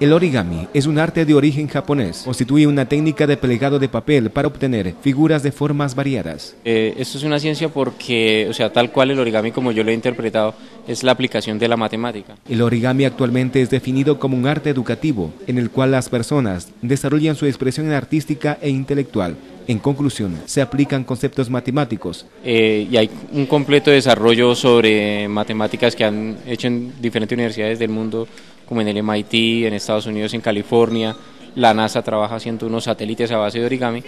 El origami es un arte de origen japonés. Constituye una técnica de plegado de papel para obtener figuras de formas variadas. Eh, esto es una ciencia porque, o sea, tal cual el origami como yo lo he interpretado, es la aplicación de la matemática. El origami actualmente es definido como un arte educativo en el cual las personas desarrollan su expresión artística e intelectual. En conclusión, se aplican conceptos matemáticos. Eh, y hay un completo desarrollo sobre matemáticas que han hecho en diferentes universidades del mundo como en el MIT, en Estados Unidos, en California. La NASA trabaja haciendo unos satélites a base de origami.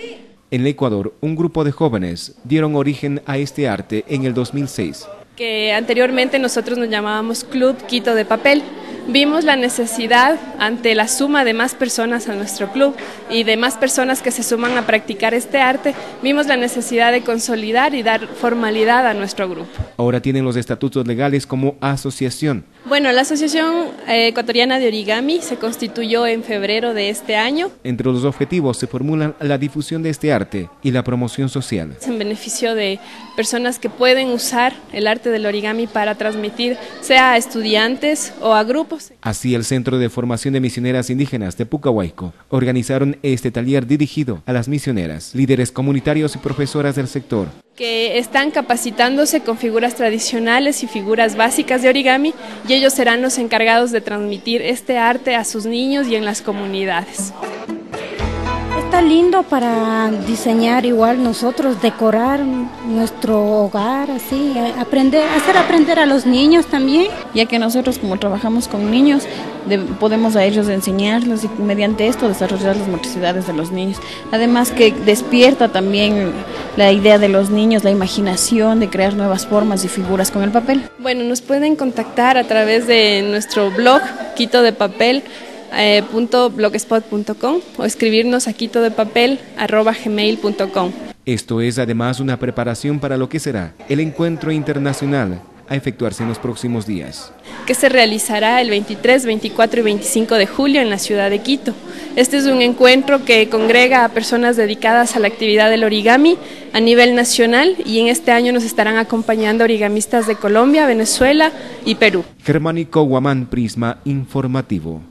En el Ecuador, un grupo de jóvenes dieron origen a este arte en el 2006. Que anteriormente nosotros nos llamábamos Club Quito de Papel vimos la necesidad ante la suma de más personas a nuestro club y de más personas que se suman a practicar este arte, vimos la necesidad de consolidar y dar formalidad a nuestro grupo. Ahora tienen los estatutos legales como asociación. Bueno, la Asociación eh, Ecuatoriana de Origami se constituyó en febrero de este año. Entre los objetivos se formulan la difusión de este arte y la promoción social. En beneficio de personas que pueden usar el arte del origami para transmitir, sea a estudiantes o a grupos Así, el Centro de Formación de Misioneras Indígenas de Pucahuayco organizaron este taller dirigido a las misioneras, líderes comunitarios y profesoras del sector. Que están capacitándose con figuras tradicionales y figuras básicas de origami y ellos serán los encargados de transmitir este arte a sus niños y en las comunidades lindo para diseñar igual nosotros, decorar nuestro hogar, así, aprender, hacer aprender a los niños también. Ya que nosotros como trabajamos con niños, podemos a ellos enseñarles y mediante esto desarrollar las motricidades de los niños. Además que despierta también la idea de los niños, la imaginación de crear nuevas formas y figuras con el papel. Bueno, nos pueden contactar a través de nuestro blog Quito de Papel eh, .blogspot.com o escribirnos a quito de papel gmail.com. Esto es además una preparación para lo que será el encuentro internacional a efectuarse en los próximos días. Que se realizará el 23, 24 y 25 de julio en la ciudad de Quito. Este es un encuentro que congrega a personas dedicadas a la actividad del origami a nivel nacional y en este año nos estarán acompañando origamistas de Colombia, Venezuela y Perú. Germánico Guamán Prisma Informativo.